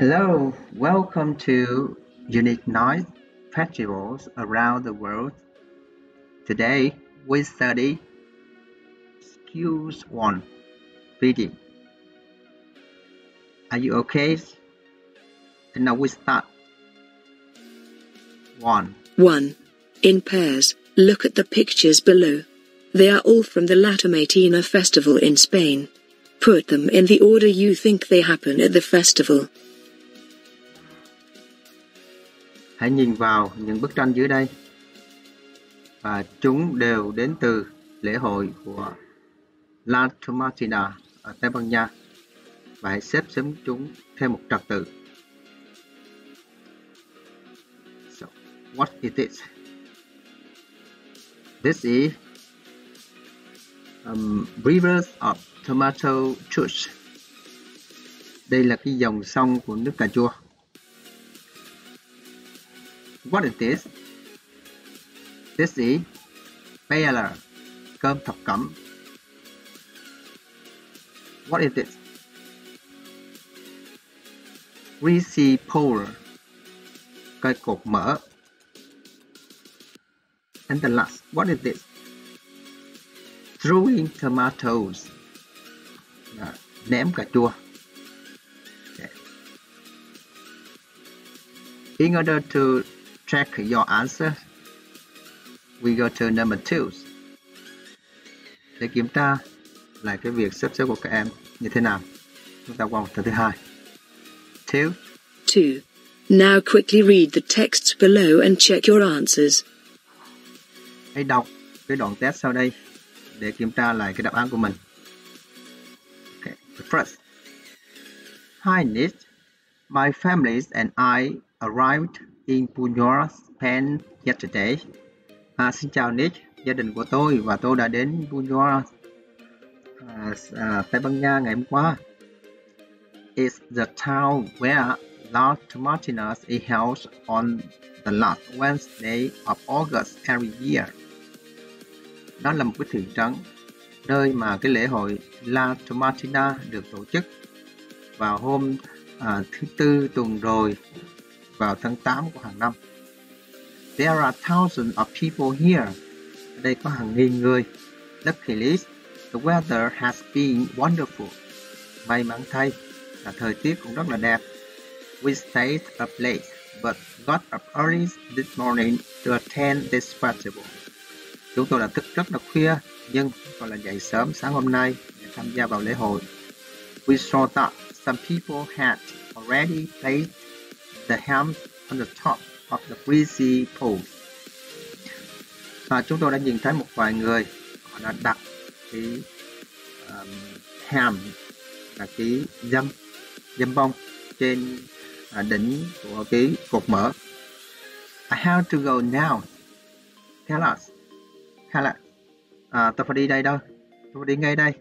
Hello, welcome to Unique Noise Festivals around the world. Today we study Skills 1 Reading. Are you okay? And now we start. 1. 1. In pairs, look at the pictures below. They are all from the La Tomatina festival in Spain. Put them in the order you think they happen at the festival. Hãy nhìn vào những bức tranh dưới đây. Và chúng đều đến từ lễ hội của La Tomatina ở Tây Ban Nha. Và hãy xếp sớm chúng theo một trật tự. So, what is this? This is um, rivers of tomato juice. Đây là cái dòng sông của nước cà chua. What is this? This is paella, cơm thập cẩm. What is this? Greasy pole, cây cột mỡ. And the last, what is this? Throwing tomatoes, là ném cà chua. Okay. In order to check your answer, we go to number two. Để kiểm tra lại cái việc sắp xếp của các em như thế nào. Chúng ta qua một thứ hai. Two. 2. Now quickly read the texts below and check your answers. Hãy đọc cái đoạn test sau đây để kiểm tra lại cái đáp án của mình. Okay. The first. Hi Nick. My family and I arrived in Buñuel, Spain yesterday. À, xin chào Nick, gia đình của tôi và tôi đã đến Buñuel, à, à, Tây Ban Nha ngày hôm qua. It's the town where La Tomatina is held on the last Wednesday of August every year. Đó là một cái thị trấn nơi mà cái lễ hội La Tomatina được tổ chức vào hôm à, thứ tư tuần rồi vào tháng 8 của hàng năm. There are thousands of people here. Ở đây có hàng nghìn người. Luckily, the weather has been wonderful. May mắn thay là thời tiết cũng rất là đẹp. We stayed up late, but got up early this morning to attend this festival. Chúng tôi đã thức rất là khuya, nhưng còn là dậy sớm sáng hôm nay để tham gia vào lễ hội. We saw that some people had already placed the ham on the top of the breezy pool. Và chúng tôi đã nhìn thấy một vài người họ đã đặt cái um, helm là cái dâm dâm bông trên à, đỉnh của cái cột mở I have to go now. Tell us. Tell us. À, tôi phải đi đây đâu? Tôi phải đi ngay đây.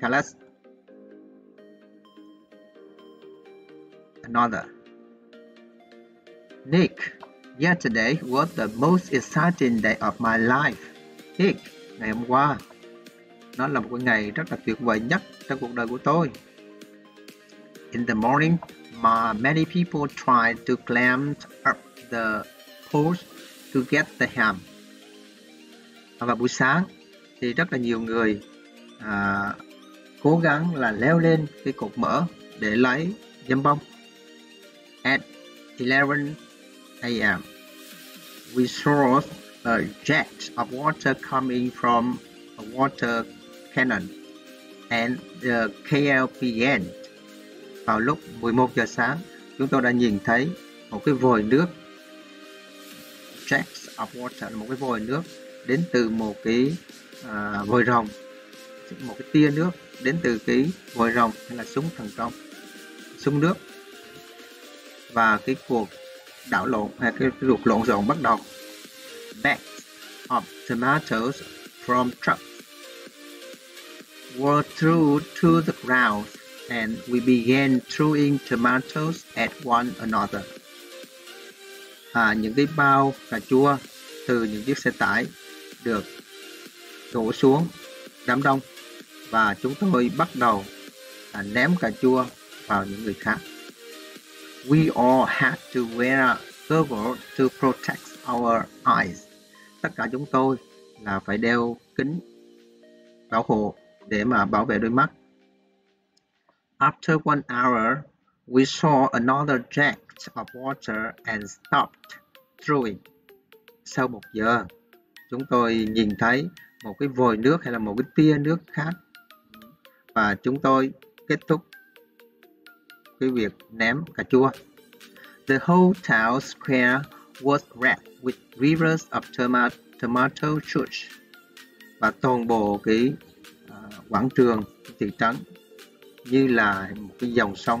Tell us. Another. Nick, yesterday was the most exciting day of my life. Nick, ngày hôm qua, nó là một cái ngày rất là tuyệt vời nhất trong cuộc đời của tôi. In the morning, my, many people tried to climb up the post to get the ham. Và buổi sáng thì rất là nhiều người à, cố gắng là leo lên cái cột mỡ để lấy dâm bông. At 11 a.m. We saw a jet of water coming from a water cannon and the KLPN. Vào lúc 11 giờ sáng, chúng tôi đã nhìn thấy một cái vòi nước jets of water là một cái vòi nước đến từ một cái uh, vòi rồng một cái tia nước đến từ cái vòi rồng hay là súng thần công súng nước và cái cuộc đảo lộn hay cái, cái lộn xộn bắt đầu. Bags of tomatoes from trucks were thrown to the ground and we began throwing tomatoes at one another. À, những cái bao cà chua từ những chiếc xe tải được đổ xuống đám đông và chúng tôi bắt đầu à, ném cà chua vào những người khác. We all had to wear goggles to protect our eyes. Tất cả chúng tôi là phải đeo kính bảo hộ để mà bảo vệ đôi mắt. After one hour, we saw another jet of water and stopped throwing. Sau một giờ, chúng tôi nhìn thấy một cái vòi nước hay là một cái tia nước khác và chúng tôi kết thúc cái việc ném cà chua. The whole town square was red with rivers of tomato, tomato juice. Và toàn bộ cái uh, quảng trường thị trấn như là một cái dòng sông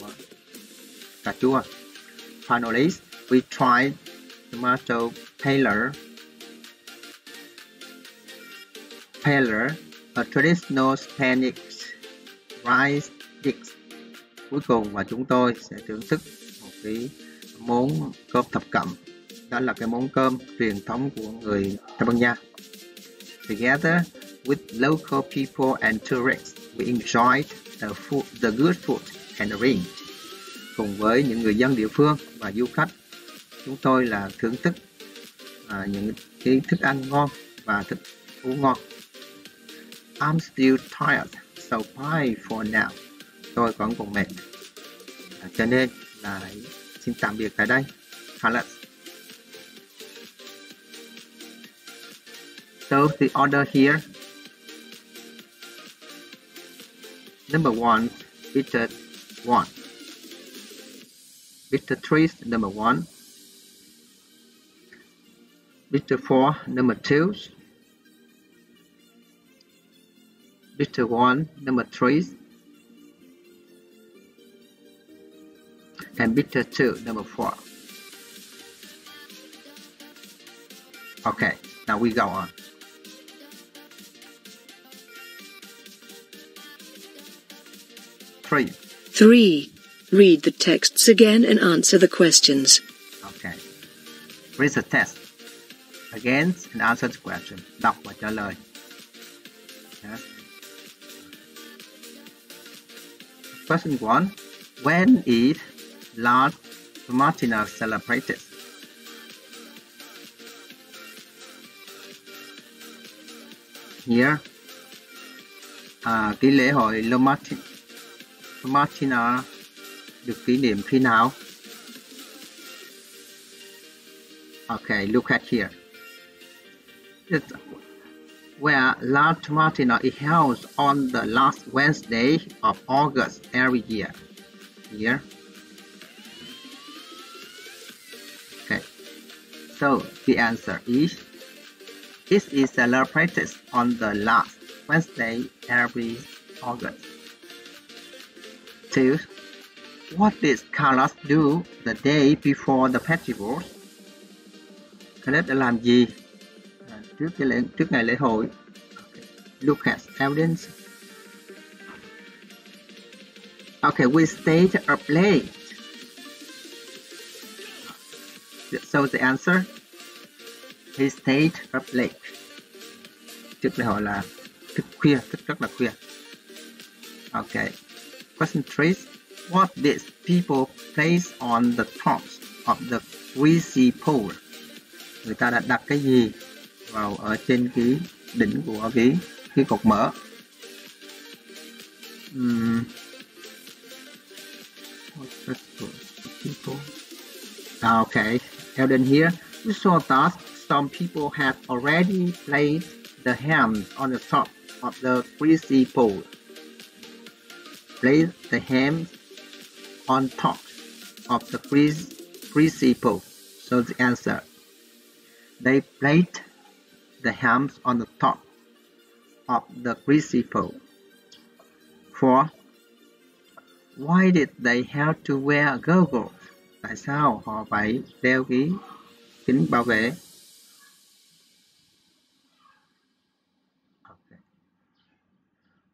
của cà chua. Finally, we tried tomato paler. Paler, a traditional Spanish rice dish. Cuối cùng và chúng tôi sẽ thưởng thức một cái món cơm thập cẩm. Đó là cái món cơm truyền thống của người Tây Ban Nha. Together with local people and tourists, we enjoyed the food, the good food and the rain. Cùng với những người dân địa phương và du khách, chúng tôi là thưởng thức à, những cái thức ăn ngon và thức uống ngon. I'm still tired, so bye for now. Tôi vẫn còn mệt. À, cho nên là xin tạm biệt tại đây. Halas. So the order here number one, bitter one. Bitter three, number one. Bitter four, number two. Bitter one, number three. And bitter two, number four. Okay, now we go on. Three. 3. Read the texts again and answer the questions. Okay. Read the test. Again and answer the question. Đọc và trả lời. Yes. Question one. When is La Martina celebrated? Here, à, cái lễ hội Martina, Martina được kỷ niệm khi nào? Okay, look at here. It's where La Tomatina is held on the last Wednesday of August every year. Here. So the answer is This is celebrated on the last Wednesday every August. Two. What did Carlos do the day before the festival? Carlos đã làm gì trước cái lễ trước ngày lễ hội? At evidence. Okay, we stayed a late. Dạ, so the answer, he stayed up late. Trước đây họ là thức khuya, thức rất là khuya. Okay. Question 3. What did people place on the tops of the greasy pole? Người ta đã đặt cái gì vào ở trên cái đỉnh của cái cái cột mỡ? Um, people? À, okay, Elden here. We saw that some people had already placed the ham on the top of the greasy pole. Place the ham on top of the greasy pole. So the answer. They placed the hams on the top of the greasy pole. 4. Why did they have to wear goggles? Tại sao họ phải đeo cái kính bảo vệ?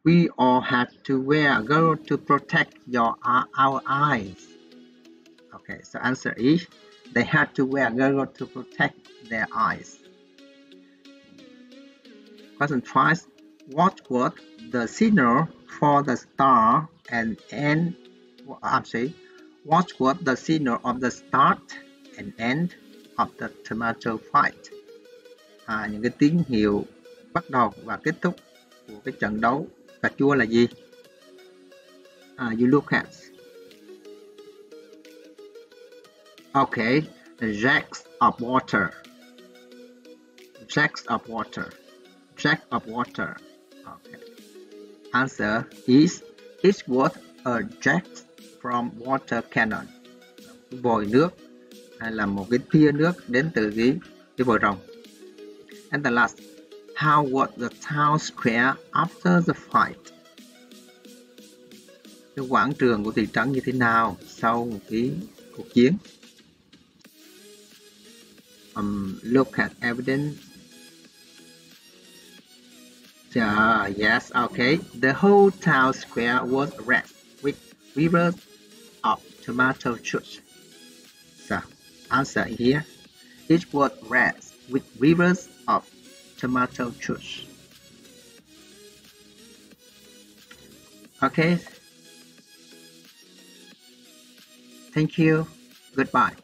We all had to wear goggles to protect your our eyes. Okay, so answer is they had to wear goggles to protect their eyes. Question twice. What was the signal for the star and end? I'm sorry. What was the signal of the start and end of the tomato fight? À, những cái tín hiệu bắt đầu và kết thúc của cái trận đấu cà chua là gì? À, you look at. Okay, the jacks of water. Jacks of water. Jack of water. Okay. Answer is it was a jack from water cannon. Vòi nước hay là một cái tia nước đến từ cái cái vòi rồng. And the last, how was the town square after the fight? Cái quảng trường của thị trấn như thế nào sau một cái cuộc chiến? Um, look at evidence. Yeah, yes, okay. The whole town square was red with rivers of tomato juice. So, answer here. It was red with rivers of tomato juice. Okay. Thank you. Goodbye.